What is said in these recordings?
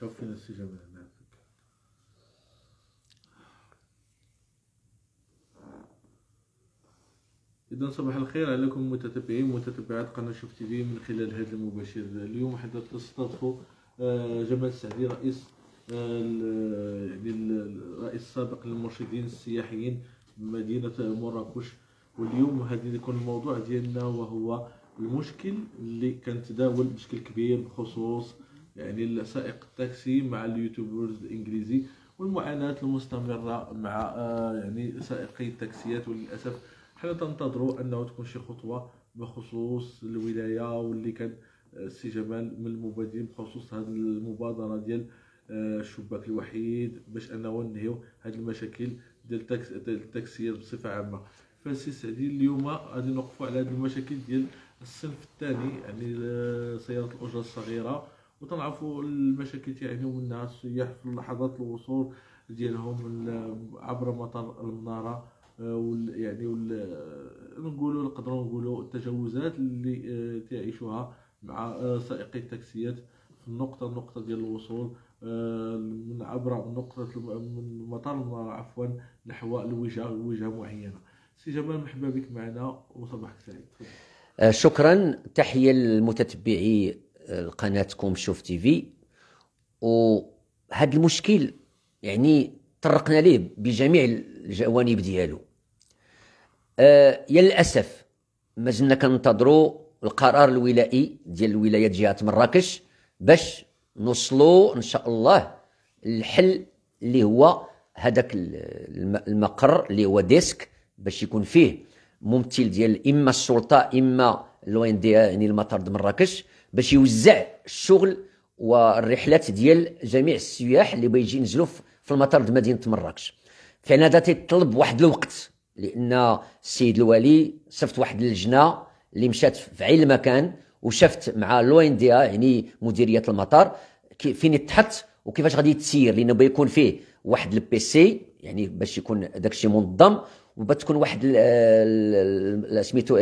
شوف فين الاستجابة هنا إذا صباح الخير عليكم متتبعين ومتتبعات قناة شوف تي في من خلال هذا المباشر اليوم. حتى تستضيفوا آه، جمال السعدي رئيس آه، يعني الرئيس السابق للمرشدين السياحيين بمدينة مراكش واليوم هذا يكون الموضوع ديالنا وهو المشكل اللي كان تداول مشكل كبير بخصوص يعني سائق التاكسي مع ال YouTubers الإنجليزي والمعاناة المستمرة مع آه، يعني سائقي التاكسيات. وللأسف حنا تنتظروا أنه تكون شي خطوة بخصوص الولاية واللي كان السي جمال من المبادرين بخصوص هذه المبادرة ديال آه، الشباك الوحيد باش أنه ننهيو هذه المشاكل. ديال التاكسيات بصفة عامة. فالسي سعدي اليوم غادي نوقفوا على هذه المشاكل ديال الصنف الثاني يعني سيارات الاجره الصغيرة. وتنعرفوا المشاكل تيعانيو منها السياح في لحظات الوصول ديالهم عبر مطار المناره آه، يعني نقولوا نقدروا نقولوا التجاوزات اللي آه، تعيشوها مع آه، سائقي التاكسيات في النقطة النقطة ديال الوصول. من عبر من نقطة من مطار عفوا نحو الوجهه وجهة معينة. سي جمال مرحبا بك معنا وصباحك سعيد. شكرا. تحية للمتتبعي قناتكم شوف تي في. وهذا المشكل يعني طرقنا ليه بجميع الجوانب ديالو. آه يا للأسف مازلنا كننتظروا القرار الولائي ديال ولايه جهة مراكش باش نوصلوا ان شاء الله الحل اللي هو هذاك المقر اللي هو desk باش يكون فيه ممثل ديال إما السلطة إما l'ONDA يعني المطار د مراكش باش يوزع الشغل والرحلات ديال جميع السياح اللي بيجي ينزلوا في المطار ديال مدينة مراكش فعلا هذا تيطلب واحد الوقت لأن السيد الوالي صفت واحد اللجنة اللي مشات في عين المكان وشفت مع l'ONDA يعني مديرية المطار فين تحط وكيفاش غادي يتسير لأنه بيكون فيه واحد البيسي يعني باش يكون داك الشيء منظم وبتكون واحد سميتو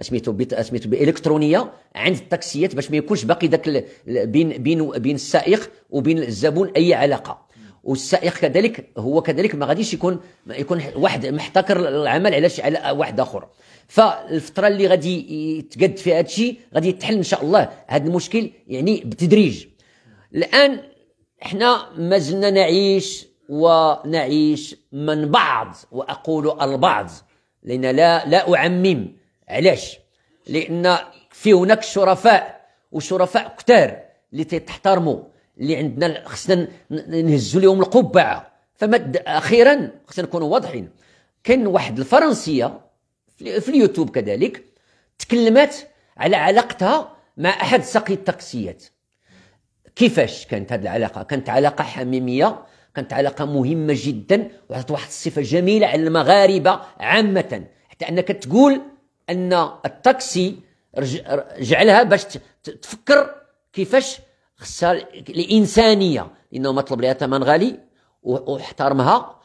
سميتو سميتو بإلكترونية عند التاكسيات باش ما يكونش باقي داك بين بين بين السائق وبين الزبون أي علاقة. والسائق كذلك هو كذلك ما غاديش يكون يكون واحد محتكر العمل على على واحد آخر. فالفترة اللي غادي يتقد فيها هذا الشيء غادي يتحل إن شاء الله هذا المشكل يعني بالتدريج. الآن إحنا ما زلنا نعيش ونعيش من بعض وأقول البعض لأن لا لا أعمم. علاش؟ لأن في هناك شرفاء وشرفاء كتار اللي تحترموا. اللي عندنا خصنا نهزوا لهم القبعة. فما أخيرا خصنا نكونوا واضحين. كان واحد الفرنسية في اليوتيوب كذلك تكلمت على علاقتها مع أحد ساقي التاكسيات كيفاش كانت هذه العلاقة؟ كانت علاقة حميمية كانت علاقة مهمة جدا وعطت واحد الصفة جميلة على المغاربة عامة. حتى أنك تقول أن التاكسي جعلها باش تفكر كيفاش خصها الإنسانية لأنه مطلب لها ثمن غالي واحترمها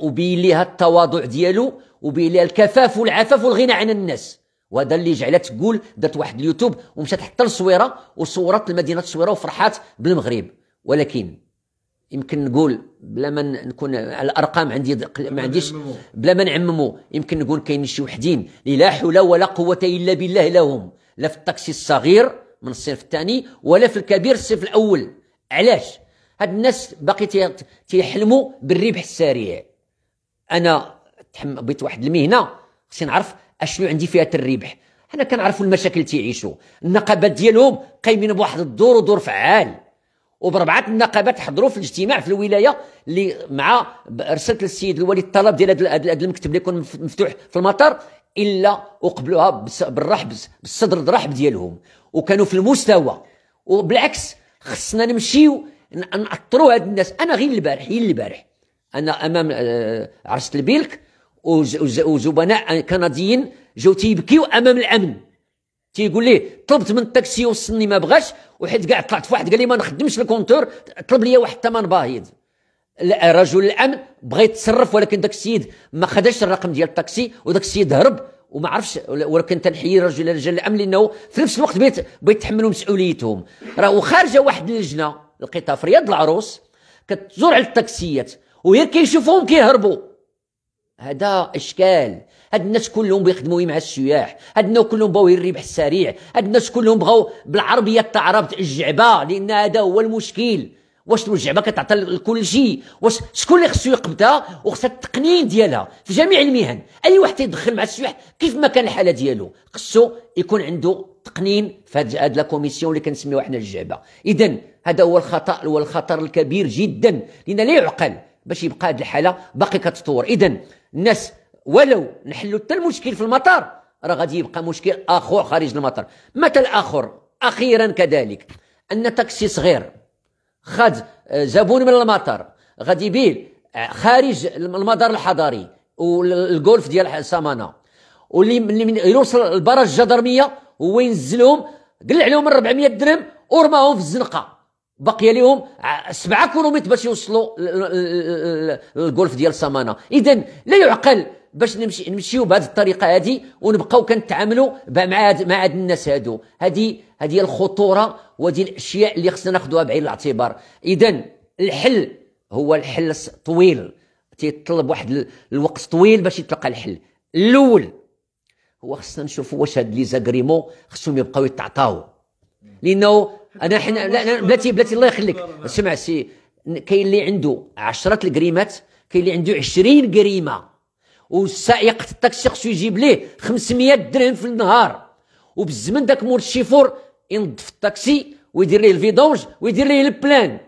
وبين لها التواضع ديالو وبين لها الكفاف والعفاف والغنى عن الناس. وهذا اللي جعلها تقول درت واحد اليوتيوب ومشات حتى للصويرة وصورت المدينة الصويرة وفرحات بالمغرب. ولكن يمكن نقول بلا ما نكون على الأرقام عندي ما عنديش بلا ما نعممو. يمكن نقول كاين شي وحدين اللي لا حول ولا قوة إلا بالله لهم. لا في الطاكسي الصغير من الصنف الثاني ولا في الكبير الصنف الأول. علاش؟ هاد الناس باقي تيحلموا بالربح السريع. أنا بغيت واحد المهنة خصني نعرف أشنو عندي فيها الربح. حنا كنعرفوا المشاكل تيعيشوا. النقابات ديالهم قايمين بواحد الدور ودور فعال. وبربعة النقابات حضروا في الاجتماع في الولاية اللي مع رسلت للسيد الولي الطلب ديال هذا المكتب اللي يكون مفتوح في المطار إلا وقبلوها بالرحب بالصدر الرحب ديالهم. وكانوا في المستوى. وبالعكس خصنا نمشيو نأطروا هاد الناس. أنا غير البارح غير البارح. أنا أمام آه، عرصة البيلك وزبناء كنديين جاو تيبكيو أمام الأمن. تيقول ليه طلبت من التاكسي يوصلني ما بغاش وحيت كاع طلعت في واحد قال لي ما نخدمش ال compteur طلب لي واحد الثمن باهظ. رجل الأمن بغى يتصرف ولكن داك السيد ما خداش الرقم ديال الطاكسي وداك السيد هرب. وما عرفش ولكن تنحيي رجل رجال الامن لأنه في نفس الوقت بغيت بغيت يتحملوا مسؤوليتهم. راه خارجه واحد اللجنة لقيتها في رياض العروس كتزور على التاكسيات وهي كيشوفوهم كيهربوا. هذا إشكال. هاد الناس كلهم بيخدموا مع السياح. هاد الناس كلهم بغاو الربح السريع هاد الناس كلهم بغاو بالعربية تعرب الجعبه لأن هذا هو المشكل. واش الجعبه كتعطي لكل شيء؟ واش شكون اللي خصو يقبضها؟ وخصها التقنين ديالها في جميع المهن. أي واحد تيدخل مع السياح كيف ما كان الحالة ديالو؟ خصو يكون عنده تقنين في هاد la commission اللي كنسميوها حنا الجعبة. اذا هذا هو الخطأ هو الخطر الكبير جدا. لأن لا يعقل باش يبقى هذه الحالة باقي كتطور. اذا الناس ولو نحلوا حتى المشكل في المطار راه غادي يبقى مشكل آخر خارج المطار. مثل آخر أخيرا كذلك أن تاكسي صغير. خد آه، زبون من المطار غادي يبيع آه، خارج المدار الحضري والجولف ديال سامانا واللي يوصل البراج الجدرميه هو ينزلهم قل عليهم 400 درهم ورماهم في الزنقه بقي لهم 7 كيلومتر باش يوصلوا للجولف ديال سامانا اذا لا يعقل باش نمشي نمشيو بهذه الطريقة هذه ونبقاو كنتعاملوا مع مع هاد الناس هادو. هذه هذه الخطورة وهذه الأشياء اللي خصنا ناخذوها بعين الاعتبار. اذا الحل هو الحل طويل. تيطلب واحد الوقت طويل باش يتلقى الحل. الأول هو خصنا نشوفوا واش هاد les agréments خصهم يبقاو يتعطاو. لأنه أنا حنا لا بلاتي بلاتي الله يخليك. اسمع سي كاين اللي عنده 10 الكريمات كاين اللي عنده 20 كريمه والسائق الطاكسي خصو يجيب ليه 500 درهم في النهار. وبالزمن داك مول الشيفور ينظف الطاكسي ويدير ليه ال vidange ويدير ليه ال plein.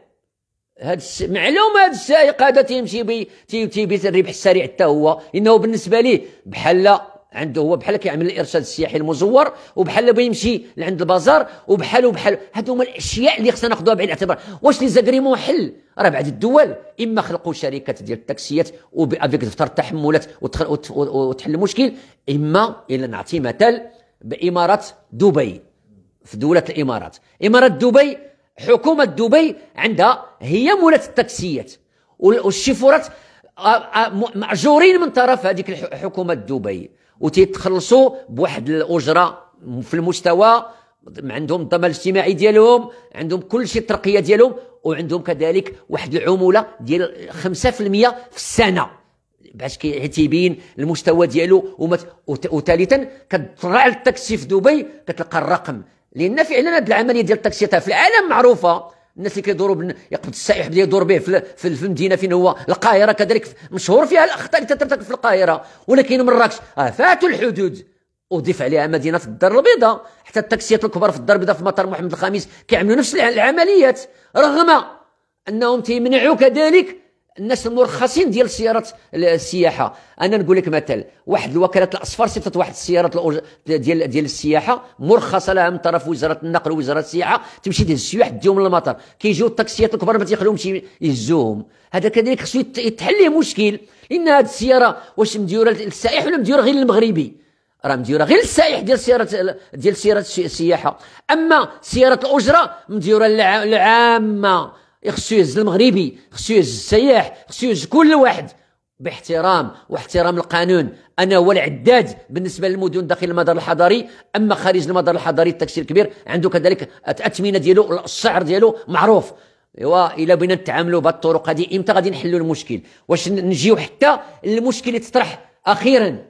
هاد الس... معلوم هاد السائق هذا تيمشي بي تيبي الربح السريع حتى هو. إنه بالنسبة ليه بحال عنده هو بحال كيعمل الإرشاد السياحي المزور وبحال بيمشي لعند البازار وبحال وبحال. هادو هما الأشياء اللي خصنا ناخذوها بعين الاعتبار. واش les agréments حل؟ راه بعض الدول. إما خلقوا شركات ديال التاكسيات وافيك دفتر التحملات وتحل المشكل إما إلى نعطي مثال بإمارات دبي. في دولة الإمارات. إمارات دبي حكومة دبي عندها هي مولاة التاكسيات. والشيفورات مأجورين من طرف هذيك حكومة دبي. وتيتخلصوا بواحد الأجرة في المستوى عندهم الضمان الاجتماعي ديالهم عندهم كل شيء الترقية ديالهم وعندهم كذلك واحد العمولة ديال 5% في السنة. باش تيبين المستوى ديالو وثالثا كتطلع التاكسي في دبي كتلقى الرقم. لأن فعلا هذه العملية ديال التاكسيات في العالم معروفة. الناس اللي كيدوروا بن... يقبض السائح بدا يدور به في, في المدينة فين هو؟ القاهرة كذلك مشهور فيها الأخطاء اللي تترتكب في القاهرة. ولكن مراكش آه فاتوا الحدود. أضيف عليها مدينة الدار البيضاء. حتى التاكسيات الكبار في الدار البيضاء في مطار محمد الخامس كيعملوا نفس العمليات رغم أنهم تيمنعوا كذلك الناس المرخصين ديال سيارات السياحة. أنا نقول لك مثل واحد الوكالات الاصفار صيفط واحد السيارات ديال ديال السياحة مرخصة لها من طرف وزارة النقل ووزارة السياحة تمشي تهز السياح تديهم من المطار كيجيو التاكسيات الكبار ما تيخليهمش يهزوهم. هذا كذلك خصو يتحل ليه مشكل. لأن هذه السيارة واش مديورة للسائح ولا مديورة غير للمغربي؟ راه مديورة غير للسائح ديال سياره ديال سيارة السياحة. أما سيارة الأجرة مديورة للعامة. خصو يهز المغربي خصو يهز السياح خصو يهز كل واحد باحترام واحترام القانون. أنا هو العداد بالنسبة للمدن داخل المدار الحضاري أما خارج المدار الحضاري التاكسي الكبير عنده كذلك الاثمنه ديالو السعر ديالو معروف. أيوا إلا بغينا نتعاملوا بهذه الطرق هذه إمتى غادي نحلوا المشكل؟ واش نجيو حتى المشكل اللي تطرح أخيرا؟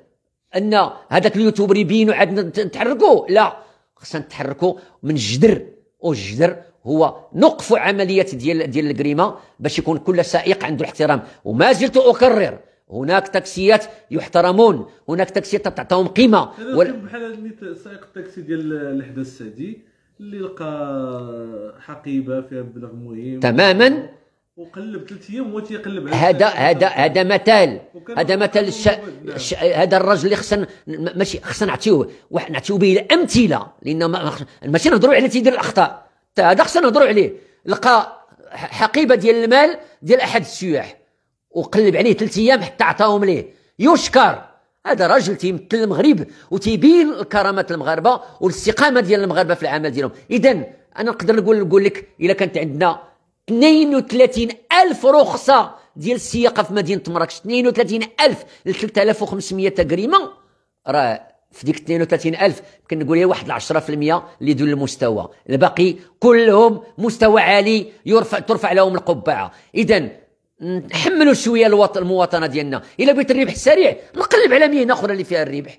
أن هذاك اليوتيوبر يبينوا عاد نتحركوا؟ لا خصنا نتحركوا من الجدر والجدر هو نقف عملية ديال ديال الجريمة باش يكون كل سائق عنده الاحترام. وما زلت أكرر هناك تاكسيات يحترمون هناك تاكسيات تعطيهم قيمة. وال... بحال سائق التاكسي ديال الحدث السعدي اللي لقى حقيبة فيها مبلغ مهم. تماما. وقلب ثلاث أيام هو تيقلب هذا هذا هذا مثال. هذا مثال الش... الش... هذا الرجل اللي خصنا ماشي خصنا نعطيوه نعطيوه به الامثله لأن ما... ماشي نهضروا على تيدير الأخطاء. هذا خصنا نهضروا عليه لقى حقيبة ديال المال ديال أحد السياح وقلب عليه ثلاث أيام حتى عطاهم ليه. يشكر. هذا راجل تيمثل المغرب وتيبين الكرامات المغاربة والاستقامة ديال المغاربة في العمل ديالهم. اذا أنا نقدر نقول نقول لك إلا كانت عندنا 32 ألف رخصة ديال السياقة في مدينة مراكش. 32000 ل 3500 تقريبا. راه في ديك 32000 يمكن نقول هي واحد 10% اللي دون المستوى. الباقي كلهم مستوى عالي يرفع ترفع لهم القبعة. إذا نحملوا شوية الوطن المواطنة ديالنا. إلا بغيت الربح السريع نقلب على مهنة أخرى اللي فيها الربح.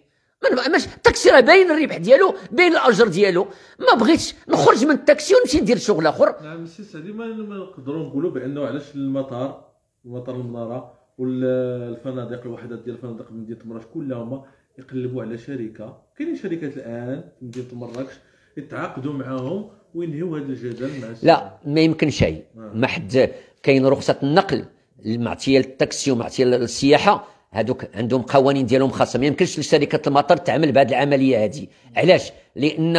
ماش التاكسي راه باين الربح ديالو باين الأجر ديالو. ما بغيتش نخرج من التاكسي ونمشي ندير شغل آخر. نعم السي سعدي ما نقدروا نقولوا بأنه علاش المطار مطار المنارة والفنادق الوحدات ديال الفنادق من مدينه مراكش كلهم يقلبوا على شركة. كاينين شركات الآن في مدينة مراكش يتعاقدوا معاهم وينهيوا هذا الجدل مع لا ما يمكن شيء. آه. ما حد كاين رخصة النقل معطيه للتاكسي ومعطية للسياحه هذوك عندهم قوانين ديالهم خاصة. ما يمكنش لشركة المطار تعمل بهذه العملية هذه. علاش؟ لأن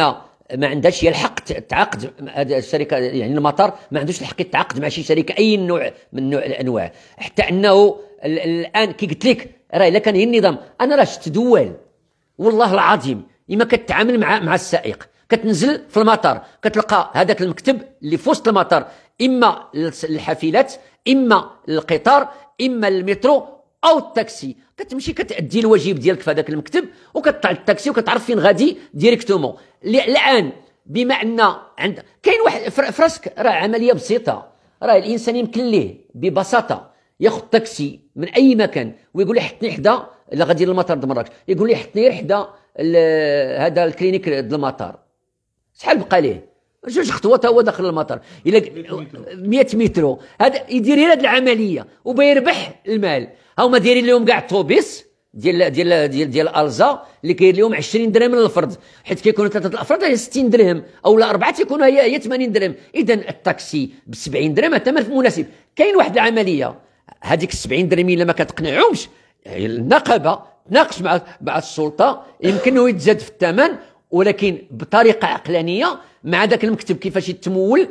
ما عندهاش هي الحق تعاقد الشركة. يعني المطار ما عندوش الحق يتعاقد مع شي شركة أي نوع من نوع الأنواع. حتى أنه الآن كي قلت لك راه الا كان هي النظام. أنا راه شفت دول والله العظيم إما كتعامل مع مع السائق كتنزل في المطار كتلقى هذاك المكتب اللي في وسط المطار إما الحافلات إما القطار إما المترو أو التاكسي. كتمشي كتأدي الواجب ديالك في هذاك المكتب وكتطلع التاكسي وكتعرف فين غادي directement. الآن بما أن عند كاين واحد فراسك راه عملية بسيطة. راه الإنسان يمكن ليه ببساطة. ياخذ تاكسي من أي مكان ويقول لي حطني حدا الا غادي للمطار د مراكش. يقول لي حطني حدا هذا ال clinique د المطار. شحال بقى ليه؟ جوج خطوات هو داخل المطار. إلى 100 متر. هذا يدير هذه العملية وبيربح المال. هما دايرين لهم كاع الطوبيس ديال ديال ديال ديال ألزا اللي كاين لهم 20 درهم للفرد. حيت كيكونوا ثلاثة الأفراد هي 60 درهم أو لا أربعة تيكونوا هي هي 80 درهم. اذا التاكسي ب 70 درهم ثمن مناسب. كاين واحد العملية. هذيك 70 درهم إلا ما كتقنعهمش. النقابة تناقش مع مع السلطة يمكن يتزاد في الثمن ولكن بطريقة عقلانية مع ذاك المكتب كيفاش يتمول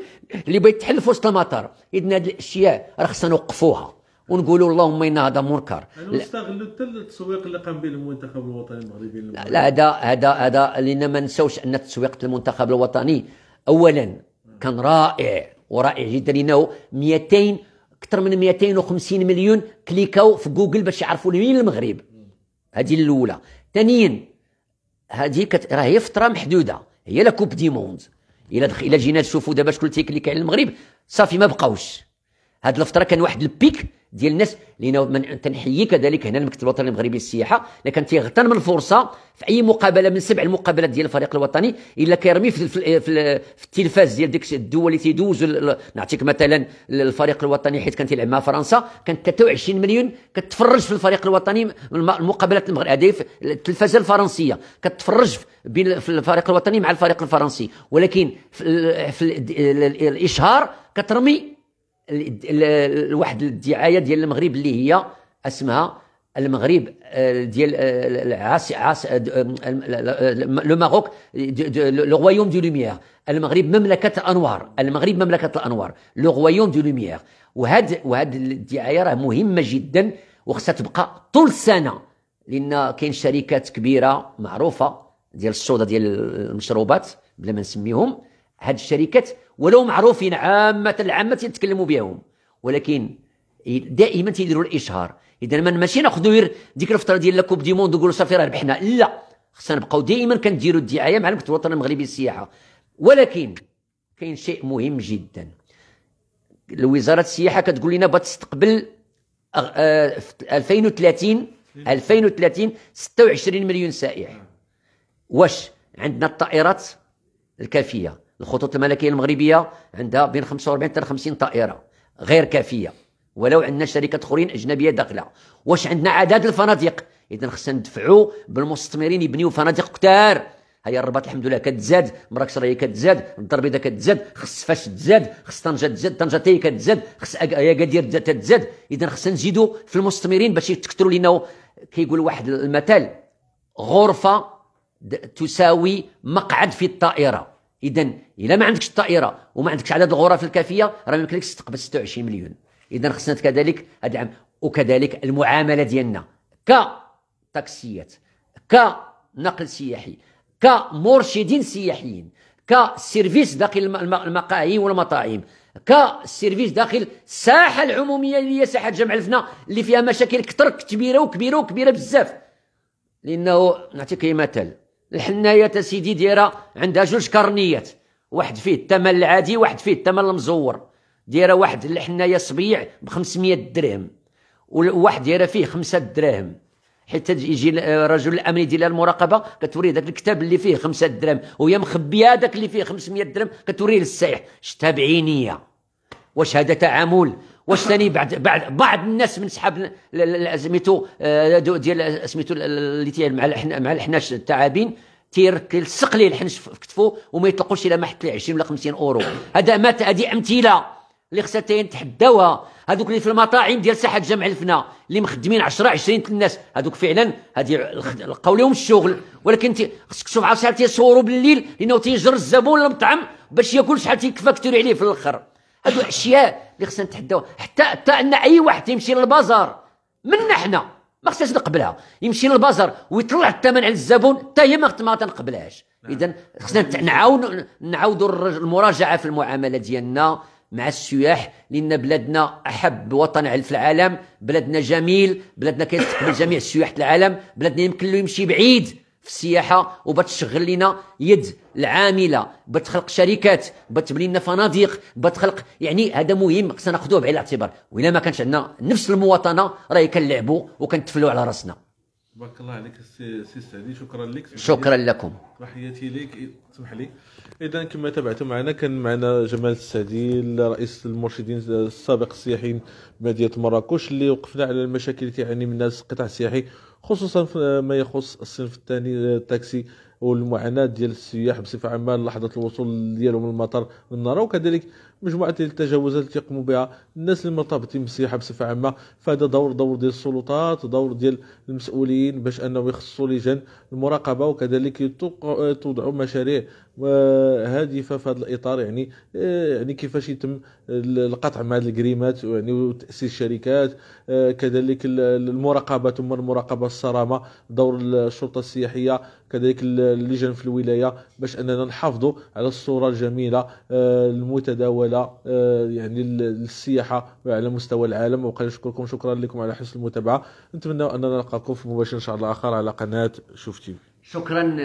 اللي بغيت تحل في وسط المطار. اذا هذه الأشياء راه خصنا نوقفوها ونقولوا اللهم إن هذا منكر. نستغلوا حتى التسويق اللي قام به المنتخب الوطني المغربي لا هذا هذا هذا لأن ما نساوش أن تسويق المنتخب الوطني اولا كان رائع ورائع جدا لأنه 200 أكثر من 250 مليون كليكاو في جوجل باش يعرفوا وين المغرب. هذه الأولى. ثانيا هذه كت... راه هي فترة محدودة. هي la Coupe du Monde إلا دخل إلا جينا نشوفوا دابا شكون تيكليك على المغرب. صافي ما بقاوش. هاد الفترة كان واحد البيك ديال الناس لأن تنحيي كذلك هنا المكتب الوطني المغربي للسياحة لكن تيغتنم الفرصة في أي مقابلة من سبع المقابلات ديال الفريق الوطني إلا كيرمي في, في, في, في التلفاز ديال ديك الدول اللي تيدوزوا نعطيك مثلا الفريق الوطني حيت كان تيلعب مع فرنسا كان 23 مليون كتفرج في الفريق الوطني المقابلات المغرب هذه التلفازة الفرنسية كتفرج في الفريق الوطني مع الفريق الفرنسي. ولكن في, في الإشهار كترمي واحد الدعاية ديال المغرب اللي هي اسمها المغرب آه، ديال آه، العاس عاس آه، le Maroc le royaume de lumière. المغرب مملكة الأنوار. المغرب مملكة الأنوار. le royaume de lumière. وهاد وهاد الدعاية راه مهمة جدا وخصها تبقى طول السنة لأن كاين شركات كبيرة معروفة ديال الصودا ديال المشروبات بلا ما نسميهم. هاد الشركات ولو معروفين عامة العامة يتكلموا بهم. ولكن دائما تيديروا الإشهار. اذا ما ماشي ناخذوا ديك الفترة ديال la Coupe du Monde ونقولوا صافي راه ربحنا. لا خصنا نبقاو دائما كنديروا الدعاية مع المكتب الوطني المغربي للسياحة. ولكن كاين شيء مهم جدا. وزاره السياحة كتقول لنا بغات تستقبل آه، في 2030 2030 26 مليون سائح. واش؟ عندنا الطائرات الكافية. الخطوط الملكية المغربية عندها بين 45 حتى 50 طائرة غير كافية. ولو عندنا شركات أخرين أجنبية داخلة. واش عندنا عدد الفنادق؟ اذا خصنا ندفعوا بالمستثمرين يبنيو فنادق كثار هيا الرباط الحمد لله كتزاد مراكش راهي كتزاد الدار البيضاء كتزاد خص فاش تزاد خص طنجة تزاد طنجة حتى كتزاد خص اكادير تزاد. اذا خصنا نزيدوا في المستثمرين باش يتكثروا لنا كيقول واحد المثل غرفة تساوي مقعد في الطائرة. اذا إلا ما عندكش الطائرة وما عندكش عدد الغرف الكافية راه ما يمكنلكش تستقبل 26 مليون. اذا خصنا كذلك ادعم وكذلك المعاملة ديالنا. كتاكسيات كنقل سياحي كمرشدين سياحيين ك service داخل المقاهي والمطاعم ك service داخل الساحة العمومية اللي هي ساحة جمع الفنا اللي فيها مشاكل كثر كبيره وكبيرة وكبيرة بزاف. لأنه نعطيك مثال الحنايه سيدي دايره عندها جوج كرنيات واحد فيه الثمن العادي واحد فيه الثمن المزور. دايره واحد الحناية صبيع ب 500 درهم. وواحد دايره فيه 5 دراهم. حيت يجي رجل الأمن يدير المراقبة كتوريه ذاك الكتاب اللي فيه 5 درهم. وهي مخبية هذاك اللي فيه 500 درهم كتوريه للسائح شتها بعينية. واش هذا تعامل؟ واش ثاني بعد بعد بعض الناس من سحاب سميتو آه، ديال سميتو اللي تيعمل مع مع الحناش التعابين تيلصق ليه الحنش في كتفو وما يطلقوش إلى ما حط ليه 20 ولا 50 أورو. هذا مات هذه أمثلة اللي خصها تحداوها. هذوك اللي في المطاعم ديال ساحة جمع الفنا اللي مخدمين 10 20 الناس هذوك فعلا هذه لقاو لهم الشغل. ولكن خصك تشوف عا شحال تيصوروا بالليل لأنه تيجر الزبون المطعم باش ياكل شحال تيكفى كثير عليه في الآخر. هذو أشياء اللي خصنا نتحداو. حتى حتى أن أي واحد يمشي للبازار منا حنا ما خصناش نقبلها. يمشي للبازار ويطلع الثمن على الزبون حتى هي ما تنقبلهاش. نعم. اذا خصنا نعاود نعاودوا المراجعة في المعاملة ديالنا مع السياح لأن بلادنا أحب وطن في العالم. بلادنا جميل. بلادنا كيستقبل جميع السياح العالم. بلادنا يمكن له يمشي بعيد. في السياحة وبتشغل لنا يد العاملة بتخلق شركات بتبني لنا فنادق بتخلق يعني هذا مهم خصنا ناخذوه بعين الاعتبار. وإلا ما كانش عندنا نفس المواطنة راهي كنلعبوا وكنتفلوا على راسنا. بارك الله عليك سي سعدي شكرا لك. شكرا لكم. تحياتي لك. اسمح لي. اذا كما تابعتم معنا كان معنا جمال السعدي رئيس المرشدين السابق السياحيين بمدينة مراكش اللي وقفنا على المشاكل اللي تعاني منها القطاع السياحي خصوصا ما يخص الصنف الثاني التاكسي والمعاناة ديال السياح بصفة عامة لحظة الوصول ديالهم للمطار للنار وكذلك مجموعة التجاوزات اللي يقوموا بها الناس المرتبطين بالسياحه بصفة عامة. فهذا دور دور ديال السلطات ودور ديال المسؤولين باش انهم يخصصوا لجان المراقبة. وكذلك توضعوا مشاريع هادفه في هذا الإطار يعني يعني كيفاش يتم القطع مع الجريمات يعني وتأسيس شركات كذلك المراقبه ثم المراقبة الصرامة دور الشرطة السياحية كذلك اللجان في الولاية باش أننا نحافظوا على الصورة الجميلة المتداولة يعني للسياحه على مستوى العالم. وبقى نشكركم شكرا لكم على حسن المتابعة. نتمنى أننا نلقاكم في مباشر إن شاء الله آخر على قناة شوف تيفي شكرا.